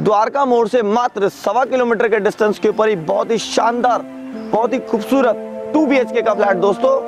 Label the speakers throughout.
Speaker 1: द्वारका मोड़ से मात्र सवा किलोमीटर के डिस्टेंस के ऊपर ही बहुत ही शानदार, बहुत ही खूबसूरत टू बी का फ्लैट। दोस्तों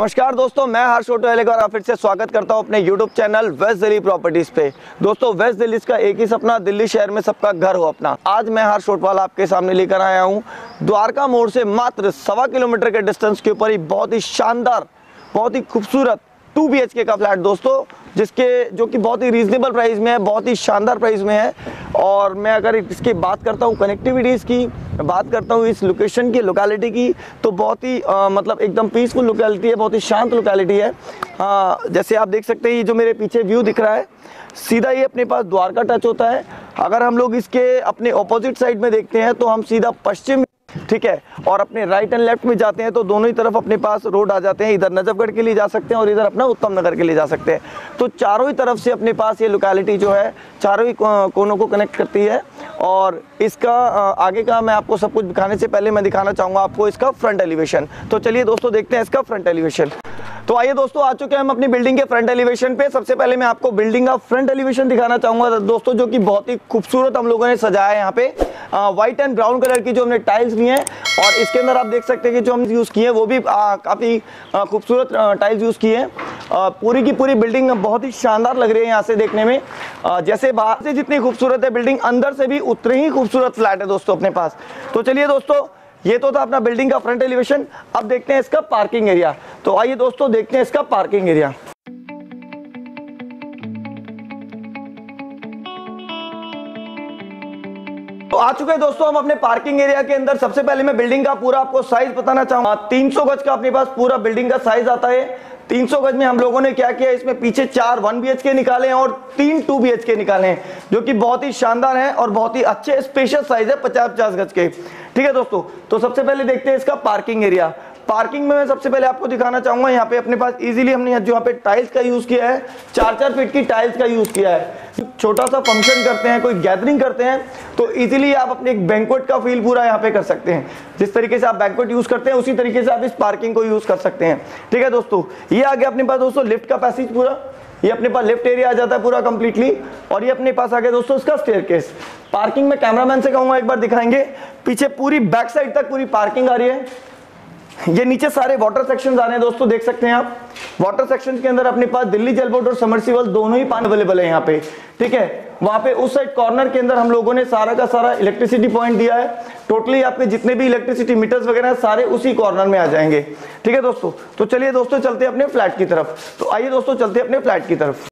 Speaker 1: नमस्कार दोस्तों, मैं हर्ष ऑटो और फिर से स्वागत करता हूँ अपने YouTube channel west Delhi properties पे। दोस्तों, वेस्ट दिल्ली का एक ही सपना, दिल्ली शहर में सबका घर हो अपना। आज मैं हर्ष ऑटवाल आपके सामने लेकर आया हूँ। द्वारका मोड़ से मात्र सवा किलोमीटर के डिस्टेंस के ऊपर ही बहुत ही शानदार, बहुत ही खूबसूरत टू बी का फ्लैट दोस्तों, जिसके जो कि बहुत ही रीजनेबल प्राइस में है, बहुत ही शानदार प्राइस में है। और मैं अगर इसकी बात करता हूँ कनेक्टिविटीज़ की बात करता हूँ इस लोकेशन की लोकेलिटी की तो बहुत ही आ, मतलब एकदम पीसफुल लोकेलिटी है बहुत ही शांत लोकेलिटी है। आ, जैसे आप देख सकते हैं ये जो मेरे पीछे व्यू दिख रहा है सीधा ही अपने पास द्वारका टच होता है। अगर हम लोग इसके अपने ऑपोजिट साइड में देखते हैं तो हम सीधा पश्चिम ठीक है? और अपने राइट एंड लेफ़्ट में जाते हैं तो दोनों ही तरफ़ अपने पास रोड आ जाते हैं। इधर नजफगढ़ के लिए जा सकते हैं और इधर अपना उत्तम नगर के लिए जा सकते हैं। तो चारों ही तरफ़ से अपने पास ये लोकेलिटी जो है, चारों ही कोनों को कनेक्ट करती है। और इसका आगे का मैं आपको सब कुछ दिखाने से पहले मैं दिखाना चाहूँगा आपको इसका फ्रंट एलिवेशन तो चलिए दोस्तों देखते हैं इसका फ्रंट एलिवेशन तो आइए दोस्तों, आ चुके हैं हम अपनी बिल्डिंग के फ्रंट एलिवेशन पे। सबसे पहले मैं आपको बिल्डिंग का फ्रंट एलिवेशन दिखाना चाहूँगा दोस्तों, जो कि बहुत ही खूबसूरत हम लोगों ने सजाया है यहाँ पे। व्हाइट एंड ब्राउन कलर की जो हमने टाइल्स ली हैं, और इसके अंदर आप देख सकते हैं कि जो हम यूज़ किए हैं, वो भी काफ़ी खूबसूरत टाइल्स यूज़ किए हैं। पूरी की पूरी बिल्डिंग बहुत ही शानदार लग रही है यहाँ से देखने में। जैसे बाहर से जितनी खूबसूरत है बिल्डिंग, अंदर से भी उतनी ही खूबसूरत फ्लैट है दोस्तों अपने पास। तो चलिए दोस्तों, ये तो था अपना बिल्डिंग का फ्रंट एलिवेशन। अब देखते हैं इसका पार्किंग एरिया। तो आइए दोस्तों, देखते हैं इसका पार्किंग एरिया। तो आ चुके हैं दोस्तों, हम अपने पार्किंग एरिया के अंदर। सबसे पहले मैं बिल्डिंग का पूरा आपको साइज़ बताना चाहूँगा। 300 गज का अपने पास पूरा बिल्डिंग का साइज़ आता है। 300 गज में हम लोगों ने क्या किया इसमें पीछे चार वन बी के निकाले हैं और तीन टू बी के निकाले हैं, जो कि बहुत ही शानदार है और बहुत ही अच्छे स्पेशल साइज़ है पचास पचास गज के। ठीक है दोस्तों तो सबसे पहले देखते हैं इसका पार्किंग एरिया पार्किंग में मैं सबसे पहले आपको दिखाना चाहूँगा, यहाँ पे अपने पास इजीली हमने यहाँ पे टाइल्स का यूज़ किया है चार चार फीट की टाइल्स का यूज़ किया है। छोटा सा फ़ंक्शन करते हैं, कोई गैदरिंग करते हैं तो इजीली आप अपने एक बैंकवेट का फील पूरा यहाँ पे कर सकते हैं। जिस तरीके से आप बैंकवेट यूज़ करते हैं, उसी तरीके से आप इस पार्किंग को यूज़ कर सकते हैं। ठीक है दोस्तों? ये आ गया अपने पास दोस्तों लिफ्ट का पैसेज पूरा। ये अपने पास लेफ़्ट एरिया आ जाता है पूरा कंप्लीटली और ये अपने पास आ गया दोस्तों इसका स्टेयर केस पार्किंग में कैमरामैन से कहूँगा एक बार दिखाएँगे। पीछे पूरी बैक साइड तक पूरी पार्किंग आ रही है। ये नीचे सारे वाटर सेक्शन आ रहे हैं दोस्तों, देख सकते हैं आप। वाटर सेक्शन के अंदर अपने पास दिल्ली जल बोर्ड और समरसीवल दोनों ही पानी अवेलेबल है यहाँ पे। ठीक है? वहाँ पे उस साइड कॉर्नर के अंदर हम लोगों ने सारा का सारा इलेक्ट्रिसिटी पॉइंट दिया है। टोटली आपके जितने भी इलेक्ट्रिसिटी मीटर्स वगैरह सारे उसी कॉर्नर में आ जाएँगे। ठीक है दोस्तों? तो चलिए दोस्तों, चलते हैं अपने फ्लैट की तरफ़। तो आइए दोस्तों, चलते हैं अपने फ्लैट की तरफ़।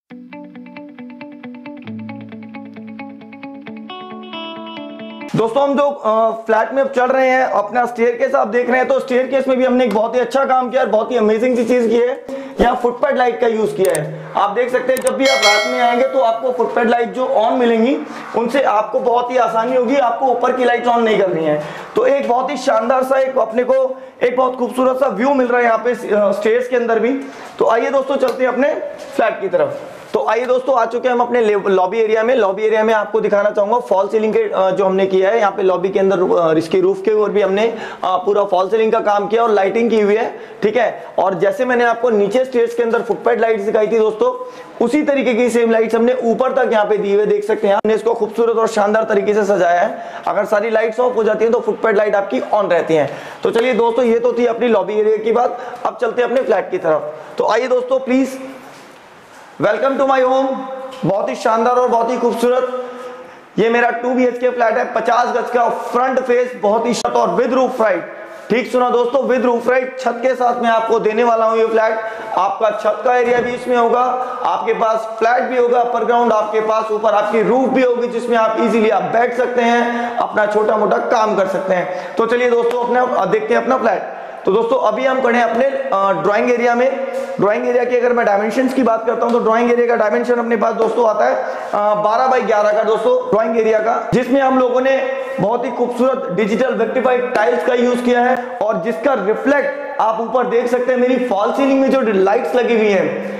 Speaker 1: दोस्तों, हम जो फ्लैट में चढ़ रहे हैं, अपना स्टेयर केस आप देख रहे हैं तो स्टेयर केस में भी हमने एक बहुत ही अच्छा काम किया और बहुत ही अमेजिंग सी चीज़ की है। यहाँ फुटपैड लाइट का यूज़ किया है। आप देख सकते हैं, जब भी आप रात में आएँगे तो आपको फुटपैड लाइट जो ऑन मिलेंगी, उनसे आपको बहुत ही आसानी होगी, आपको ऊपर की लाइट ऑन नहीं करनी है। तो एक बहुत ही शानदार सा एक अपने को एक बहुत खूबसूरत सा व्यू मिल रहा है यहाँ पे स्टेयर्स के अंदर भी। तो आइए दोस्तों, चलते हैं अपने फ्लैट की तरफ़। तो आइए दोस्तों, आ चुके हम अपने लॉबी एरिया में। लॉबी एरिया में आपको दिखाना चाहूँगा फॉल सीलिंग के जो हमने किया है, यहाँ पे लॉबी के अंदर इसके रूफ के ऊपर भी हमने पूरा फॉल सीलिंग का काम किया और लाइटिंग की हुई है, ठीक है? और जैसे मैंने आपको नीचे स्टेज के अंदर फुटपैड लाइट दिखाई थी दोस्तों, उसी तरीके की सेम लाइट्स हमने ऊपर तक यहाँ पे दी हुए देख सकते हैं हमने इसको खूबसूरत और शानदार तरीके से सजाया है। अगर सारी लाइट्स ऑफ़ हो जाती है तो फुटपैड लाइट आपकी ऑन रहती है। तो चलिए दोस्तों, ये तो थी अपनी लॉबी एरिया की बात। अब चलते हैं अपने फ्लैट की तरफ़। तो आइए दोस्तों please welcome to my home बहुत ही शानदार और बहुत ही खूबसूरत। ये मेरा टू बी के फ्लैट है, पचास गज का फ्रंट फेस बहुत ही शत और विद रूफ राइट ठीक सुना दोस्तों विद रूफ राइट छत के साथ मैं आपको देने वाला हूँ ये फ्लैट आपका छत का एरिया भी इसमें होगा, आपके पास फ्लैट भी होगा अपर ग्राउंड आपके पास, ऊपर आपकी रूफ भी होगी, जिसमें आप इजीली आप बैठ सकते हैं, अपना छोटा मोटा काम कर सकते हैं। तो चलिए दोस्तों, अपने देखते हैं अपना फ्लैट तो दोस्तों, अभी हम खड़े अपने ड्राइंग एरिया में। ड्राइंग एरिया की अगर मैं डायमेंशन की बात करता हूँ तो ड्राइंग एरिया का डायमेंशन अपने पास दोस्तों आता है बारह बाई ग्यारह का दोस्तों ड्राइंग एरिया का, जिसमें हम लोगों ने बहुत ही खूबसूरत डिजिटल वेक्टिफाइड टाइल्स का यूज़ किया है और जिसका रिफ्लेक्ट आप ऊपर देख सकते हैं, मेरी फॉल सीलिंग में जो लाइट्स लगी हुई है,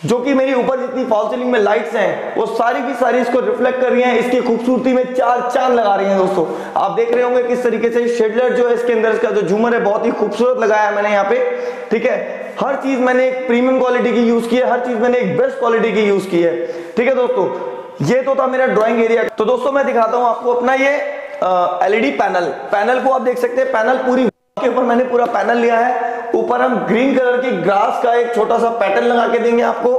Speaker 1: जो कि मेरी ऊपर जितनी फॉल सीलिंग में लाइट्स हैं, वो सारी की सारी इसको रिफ्लेक्ट कर रही हैं, इसकी खूबसूरती में चार चाँद लगा रही हैं दोस्तों। आप देख रहे होंगे किस तरीके से शेडलर जो है इसके अंदर इसका जो झूमर है, बहुत ही खूबसूरत लगाया है मैंने यहाँ पे, ठीक है? हर चीज़ मैंने एक प्रीमियम क्वालिटी की यूज़ की है, हर चीज़ मैंने एक बेस्ट क्वालिटी की यूज़ की है। ठीक है दोस्तों? ये तो था मेरा ड्रॉइंग एरिया तो दोस्तों, मैं दिखाता हूँ आपको अपना ये एलईडी पैनल पैनल को आप देख सकते हैं पैनल पूरी के ऊपर मैंने पूरा पैनल लिया है। ऊपर हम ग्रीन कलर की ग्रास का एक छोटा सा पैटर्न लगा के देंगे आपको।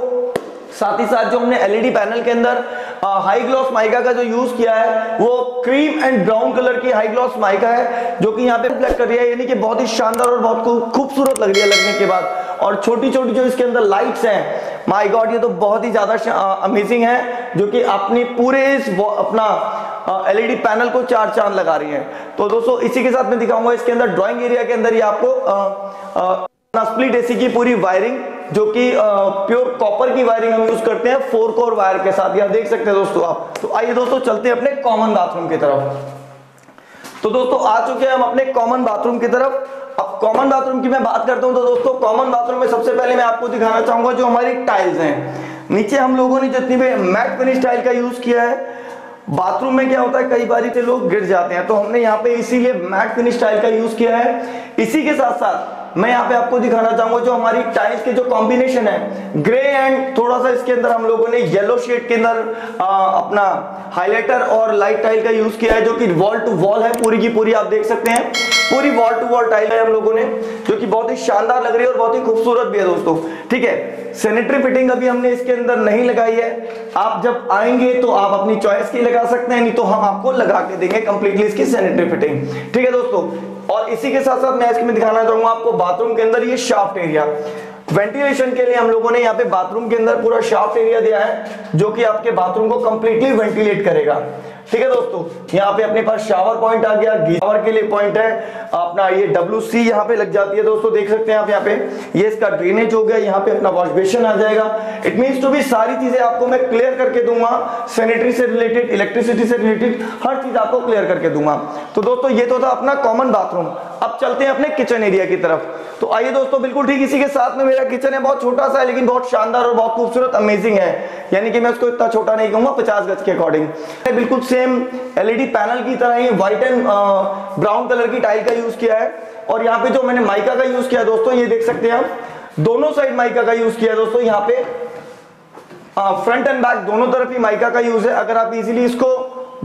Speaker 1: साथ ही साथ जो हमने एलईडी पैनल के अंदर हाई ग्लॉस माइका का जो यूज़ किया है, वो क्रीम एंड ब्राउन कलर की हाई ग्लॉस माइका है, जो कि यहाँ पे रिफ्लेक्ट कर रही है। यानी कि बहुत ही शानदार और बहुत खूबसूरत लग रही है लगने के बाद। और छोटी छोटी जो इसके अंदर लाइट्स हैं माय गॉड ये तो बहुत ही ज़्यादा अमेजिंग है, जो कि अपनी पूरे इस अपना एलईडी पैनल को चार चाँद लगा रही है। तो दोस्तों, इसी के साथ मैं दिखाऊँगा इसके अंदर ड्राइंग एरिया के अंदर ये आपको स्प्लिट एसी की पूरी वायरिंग जो कि प्योर कॉपर की वायरिंग हम यूज़ करते हैं फोर कोर वायर के साथ। यहाँ देख सकते हैं दोस्तों आप। तो आइए दोस्तों, चलते हैं अपने कॉमन बाथरूम की तरफ़। तो दोस्तों, आ चुके हैं हम अपने कॉमन बाथरूम की तरफ़। कॉमन बाथरूम की मैं बात करता हूँ तो दोस्तों कॉमन बाथरूम में सबसे पहले मैं आपको दिखाना चाहूँगा जो हमारी टाइल्स हैं। नीचे हम लोगों ने जितनी भी मैट फिनिश टाइल का यूज़ किया है बाथरूम में क्या होता है, कई बार से लोग गिर जाते हैं। तो हमने यहाँ पे इसीलिए मैट फिनिश टाइल का यूज़ किया है। इसी के साथ साथ मैं यहाँ पे आपको दिखाना चाहूँगा जो हमारी टाइल्स के जो कॉम्बिनेशन है ग्रे एंड थोड़ा सा इसके अंदर हम लोगों ने येलो शेड के अंदर अपना हाईलाइटर और लाइट टाइल का यूज़ किया है, जो कि वॉल टू वॉल है, पूरी की पूरी आप देख सकते हैं। पूरी वॉल टू वॉल टाइल है हम लोगों ने, जो कि बहुत ही शानदार लग रही है और बहुत ही खूबसूरत भी है दोस्तों। ठीक है सैनिटरी फिटिंग अभी हमने इसके अंदर नहीं लगाई है। आप जब आएँगे तो आप अपनी चॉइस की लगा सकते हैं, नहीं तो हम आपको लगा के देंगे कंप्लीटली इसकी सैनिटरी फिटिंग ठीक है दोस्तों, और इसी के साथ साथ मैं इसमें दिखाना चाहूँगा आपको बाथरूम के अंदर ये शाफ्ट एरिया वेंटिलेशन के लिए हम लोगों ने यहाँ पे बाथरूम के अंदर पूरा शाफ्ट एरिया दिया है, जो कि आपके बाथरूम को कंप्लीटली वेंटिलेट करेगा। ठीक है दोस्तों, यहाँ पे अपने पास शावर पॉइंट आ गया शावर के लिए पॉइंट है। अपना ये डब्ल्यू सी यहाँ पे लग जाती है दोस्तों, देख सकते हैं आप यहाँ पे। ये इसका ड्रेनेज हो गया, यहाँ पे अपना वॉश बेशन आ जाएगा। इट मीन टू भी सारी चीज़ें आपको मैं क्लियर करके दूँगा। सैनिटरी से रिलेटेड इलेक्ट्रिसिटी से रिलेटेड हर चीज़ आपको क्लियर करके दूँगा। तो दोस्तों, ये तो था अपना कॉमन बाथरूम अब चलते हैं अपने किचन एरिया की तरफ़। तो आइए दोस्तों, बिल्कुल ठीक इसी के साथ में मेरा किचन है, बहुत छोटा सा है, लेकिन बहुत शानदार और बहुत खूबसूरत अमेजिंग है। यानी कि मैं उसको इतना छोटा नहीं कहूँगा, पचास गज के अकॉर्डिंग बिल्कुल सेम एलईडी पैनल की तरह ही व्हाइट एंड ब्राउन कलर की टाइल का यूज़ किया है। और यहाँ पे जो मैंने माइका का यूज़ किया दोस्तों, ये देख सकते हैं आप। दोनों साइड माइका का यूज़ किया दोस्तों, यहाँ पे फ्रंट एंड बैक दोनों तरफ़ ही माइका का यूज़ है। अगर आप इजीली इसको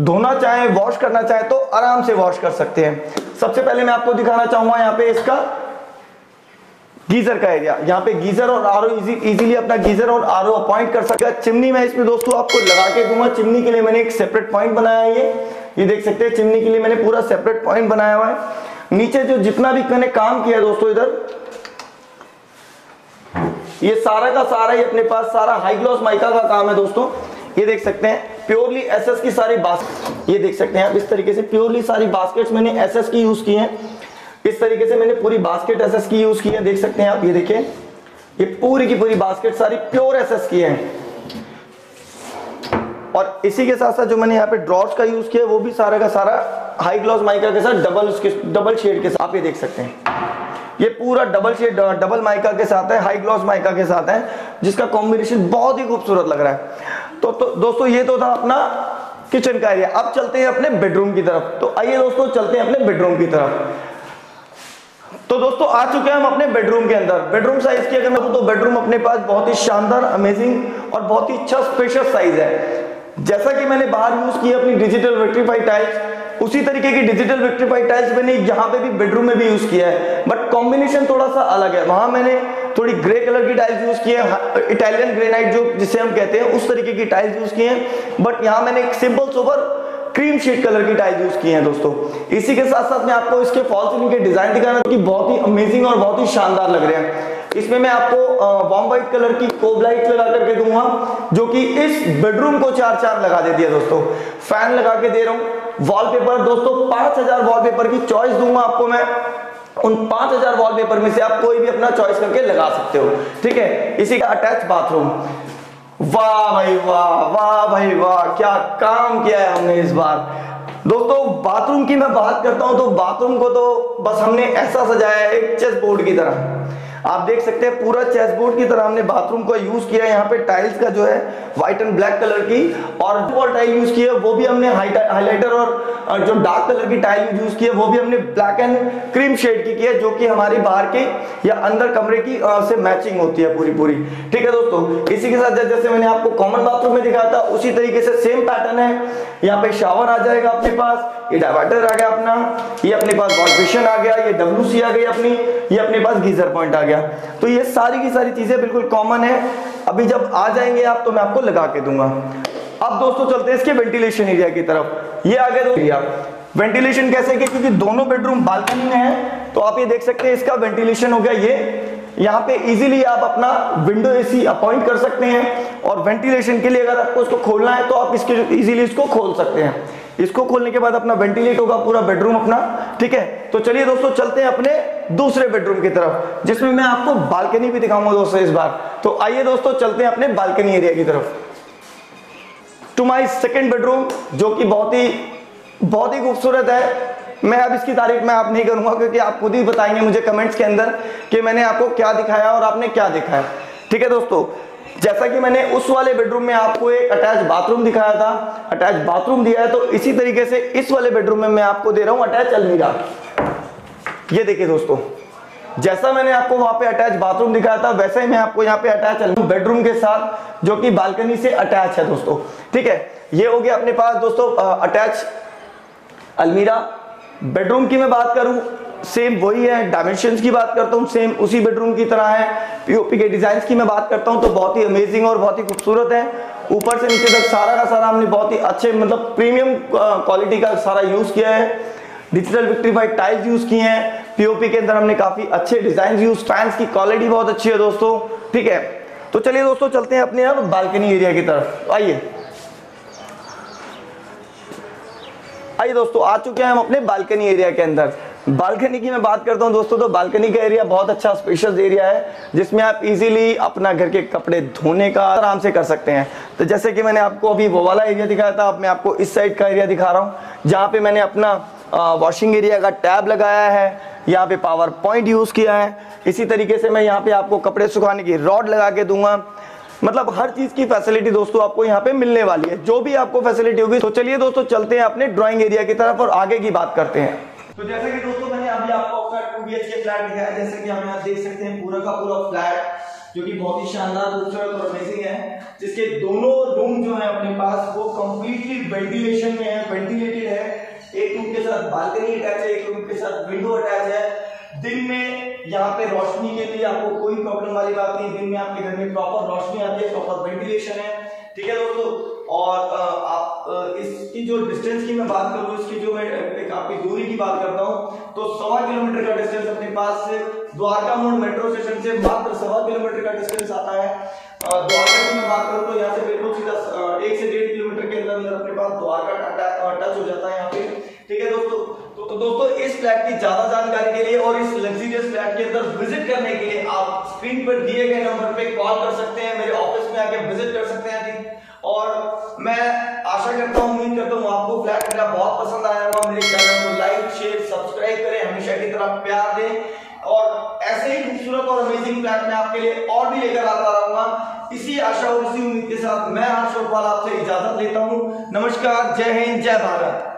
Speaker 1: धोना चाहें वॉश करना चाहें तो आराम से वॉश कर सकते हैं। सबसे पहले मैं आपको दिखाना चाहूँगा यहाँ पे इसका गीजर का एरिया यहाँ पे गीजर और आर इजीली अपना गीजर और आर अपॉइंट कर सकता है। चिमनी मैं इसमें दोस्तों आपको लगा के दूँगा। चिमनी के लिए मैंने एक सेपरेट पॉइंट बनाया है ये। ये देख सकते हैं, चिमनी के लिए मैंने पूरा सेपरेट पॉइंट बनाया हुआ है। नीचे जो जितना भी मैंने काम किया दोस्तों इधर, ये सारा का सारा ही अपने पास, सारा हाई ग्लॉस माइका का काम है दोस्तों। ये देख सकते हैं प्योरली एसएस की सारी बास्केट ये देख सकते हैं आप, इस तरीके से प्योरली सारी बास्केट्स मैंने एसएस की यूज़ की हैं। इस तरीके से मैंने पूरी बास्केट एसएस की यूज़ की है देख सकते हैं आप ये देखिए। ये पूरी की पूरी बास्केट सारी प्योर एसएस की है। और इसी के साथ साथ जो मैंने यहाँ पे ड्रॉर्स का यूज़ किया वो भी सारा का सारा हाई ग्लॉस माइका के साथ डबल उसके डबल शेड के साथ आप ये देख सकते हैं। ये पूरा डबल शेड डबल माइका के साथ है हाई ग्लॉस माइका के साथ है जिसका कॉम्बिनेशन बहुत ही खूबसूरत लग रहा है। तो, तो दोस्तों ये तो था अपना किचन का एरिया अब चलते हैं अपने बेडरूम की तरफ़। तो आइए दोस्तों चलते हैं अपने बेडरूम की तरफ़। तो दोस्तों, आ चुके हैं हम अपने बेडरूम के अंदर। बेडरूम साइज़ की अगर मैं तो बेडरूम अपने पास बहुत ही शानदार अमेजिंग और बहुत ही अच्छा स्पेशल साइज़ है। जैसा कि मैंने बाहर यूज़ की अपनी डिजिटल विक्ट्रीफाइड टाइल्स उसी तरीके की डिजिटल विक्ट्रीफाइड टाइल्स मैंने यहाँ पे भी बेडरूम में भी यूज़ किया है। बट कॉम्बिनेशन थोड़ा सा अलग है। वहाँ मैंने थोड़ी ग्रे कलर की टाइल्स यूज़ की है इटालियन ग्रेनाइट जो, जिसे हम कहते हैं, उस तरीके की टाइल्स यूज़ की है। बट यहाँ मैंने एक simple sober cream sheet colour की टाइल यूज़ की है दोस्तों। इसी के साथ साथ मैं आपको इसके फॉल सीलिंग के डिज़ाइन दिखाना कि बहुत ही अमेजिंग और बहुत ही शानदार लग रहे हैं। इसमें मैं आपको वॉम व्हाइट कलर की कोब लाइट लगा करके दूँगा, जो कि इस बेडरूम को चार चार लगा देती है दोस्तों। फ़ैन लगा के दे रहा हूँ। वॉलपेपर दोस्तों 5000 वॉलपेपर की चॉइस दूँगा आपको मैं। उन 5000 वॉलपेपर में से आप कोई भी अपना चॉइस करके लगा सकते हो। ठीक है? इसी का अटैच बाथरूम वाह भाई वाह वाह भाई वाह, क्या काम किया है हमने इस बार। दोस्तों बाथरूम की मैं बात करता हूँ तो बाथरूम को तो बस हमने ऐसा सजाया है, एक चेस बोर्ड की तरह। आप देख सकते हैं, पूरा चेस बोर्ड की तरह हमने बाथरूम को यूज़ किया यहाँ पे टाइल्स का जो है व्हाइट एंड ब्लैक कलर की, और वॉल टाइल यूज़ की है, वो भी हमने हाईलाइटर और जो डार्क कलर की टाइल यूज़ की है, वो भी हमने ब्लैक एंड क्रीम शेड की की है, जो कि हमारी बाहर की या अंदर कमरे की से मैचिंग होती है पूरी पूरी ठीक है दोस्तों, इसी के साथ जैसे मैंने आपको कॉमन बाथरूम में दिखाया था, उसी तरीके से सेम पैटर्न है। यहाँ पे शावर आ जाएगा अपने पास, ये डाइवर्टर आ गया अपना, ये अपने पास वॉश आ गया, ये डब्ल्यू आ गई अपनी। ये अपने पास गीजर पॉइंट आ गया। तो ये सारी की सारी चीज़ें बिल्कुल कॉमन है। अभी जब आ जाएँगे आप तो मैं आपको लगा के दूँगा। अब दोस्तों चलते हैं इसके वेंटिलेशन एरिया की तरफ़। ये आगे एरिया वेंटिलेशन कैसे? कि क्योंकि दोनों बेडरूम बालकनी में है तो आप ये देख सकते हैं इसका वेंटिलेशन हो गया ये। यहाँ पे इजीली आप अपना विंडो एसी अपॉइंट कर सकते हैं। और वेंटिलेशन के लिए अगर आपको इसको खोलना है तो आप इसके इजीली इसको खोल सकते हैं। इसको खोलने के बाद अपना वेंटिलेट होगा पूरा बेडरूम अपना, ठीक है? तो चलिए दोस्तों, चलते हैं अपने दूसरे बेडरूम की तरफ़, जिसमें मैं आपको बालकनी भी दिखाऊँगा दोस्तों इस बार। तो आइए दोस्तों, चलते हैं अपने बालकनी एरिया की तरफ़। टू माई सेकेंड बेडरूम जो कि बहुत ही बहुत ही खूबसूरत है। मैं अब इसकी तारीफ़ मैं आप नहीं करूँगा, क्योंकि आप खुद ही बताएँगे मुझे कमेंट्स के अंदर कि मैंने आपको क्या दिखाया और आपने क्या देखा है। ठीक है दोस्तों जैसा कि मैंने उस वाले बेडरूम में आपको एक अटैच बाथरूम दिखाया था। अटैच बाथरूम दिया है तो इसी तरीके से इस वाले बेडरूम में मैं आपको दे रहा हूँ अटैच अलमीरा। ये देखिए दोस्तों, जैसा मैंने आपको वहाँ पे अटैच बाथरूम दिखाया था, वैसे ही मैं आपको यहाँ पे अटैच बेडरूम के साथ, जो कि बालकनी से अटैच है दोस्तों। ठीक है, ये हो गया अपने पास दोस्तों अटैच अलमीरा। बेडरूम की मैं बात करूँ सेम वही है डायमेंशन की बात करता हूँ, सेम उसी बेडरूम की तरह है। पीओपी के डिज़ाइन की मैं बात करता हूँ तो बहुत ही अमेजिंग और बहुत ही खूबसूरत है। ऊपर से नीचे तक सारा का सारा हमने बहुत ही अच्छे मतलब प्रीमियम क्वालिटी का सारा यूज़ किया है। डिजिटल विक्ट्रीफाइड टाइल्स यूज़ किए हैं। पीओपी के अंदर हमने काफ़ी अच्छे डिज़ाइन यूज़ फैंस की क्वालिटी बहुत अच्छी है दोस्तों, ठीक है? तो चलिए दोस्तों, चलते हैं अपने अब बालकनी एरिया की तरफ़। आइए। आइए दोस्तों, आ चुके हैं हम अपने बालकनी एरिया के अंदर। बालकनी की मैं बात करता हूँ दोस्तों तो बालकनी का एरिया बहुत अच्छा स्पेशल एरिया है, जिसमें आप इजीली अपना घर के कपड़े धोने का आराम से कर सकते हैं। तो जैसे कि मैंने आपको अभी वो वाला एरिया दिखाया था, अब मैं आपको इस साइड का एरिया दिखा रहा हूँ, जहाँ पे मैंने अपना वॉशिंग एरिया का टैब लगाया है, यहाँ पे पावर पॉइंट यूज़ किया है। इसी तरीके से मैं यहाँ पे आपको कपड़े सुखाने की रॉड लगा के दूँगा। मतलब हर चीज़ की फैसिलिटी दोस्तों आपको यहाँ पे मिलने वाली है। जो भी आपको फैसिलिटी होगी तो चलिए दोस्तों, चलते हैं अपने ड्राइंग एरिया की तरफ़ और आगे की बात करते हैं। तो जैसे कि दोस्तों, मैंने अभी आपको अपना two B H K flat दिखाया। जैसे कि हम यहाँ देख सकते हैं, पूरा का पूरा फ्लैट जो कि बहुत ही शानदार, खूबसूरत और अमेजिंग है। जिसके दोनों रूम जो है अपने पास, वो कंप्लीटली वेंटिलेशन में है वेंटिलेटेड है। एक रूम के साथ बालकनी अटैच है, एक रूम के साथ विंडो अटैच है। दिन में यहाँ पे रोशनी के लिए आपको कोई प्रॉब्लम वाली बात नहीं। दिन में आपके घर में प्रॉपर रोशनी आती है प्रॉपर वेंटिलेशन है। ठीक है दोस्तों? और आप इसकी जो डिस्टेंस की मैं बात करूँ, इसकी जो मैं एक आपकी दूरी की बात करता हूँ तो सवा किलोमीटर का डिस्टेंस अपने पास द्वारका मोड़ मेट्रो स्टेशन से मात्र सवा किलोमीटर का डिस्टेंस आता है। द्वारका की मैं बात करूँ तो यहाँ से बिल्कुल सीधा एक से डेढ़ किलोमीटर के अंदर अंदर अपने पास द्वारका टच हो जाता है यहाँ पे। ठीक है दोस्तों? तो दोस्तों, इस फ्लैट की ज़्यादा जानकारी के लिए और इस लग्जरियस फ्लैट के अंदर विज़िट करने के लिए आप स्क्रीन पर दिए गए नंबर पे कॉल कर सकते हैं, मेरे ऑफ़िस में आके विज़िट कर सकते हैं। और मैं आशा करता हूँ, उम्मीद करता हूँ आपको फ्लैट मेरा बहुत पसंद आया होगा। मेरे चैनल को लाइक शेयर सब्सक्राइब करें। हमेशा की तरह प्यार दें। और ऐसे ही खूबसूरत और अमेजिंग फ्लैट में आपके लिए और भी लेकर आता रहूँगा। इसी आशा और इसी उम्मीद के साथ मैं हर्ष आपसे इजाज़त लेता हूँ। नमस्कार, जय हिंद, जय भारत।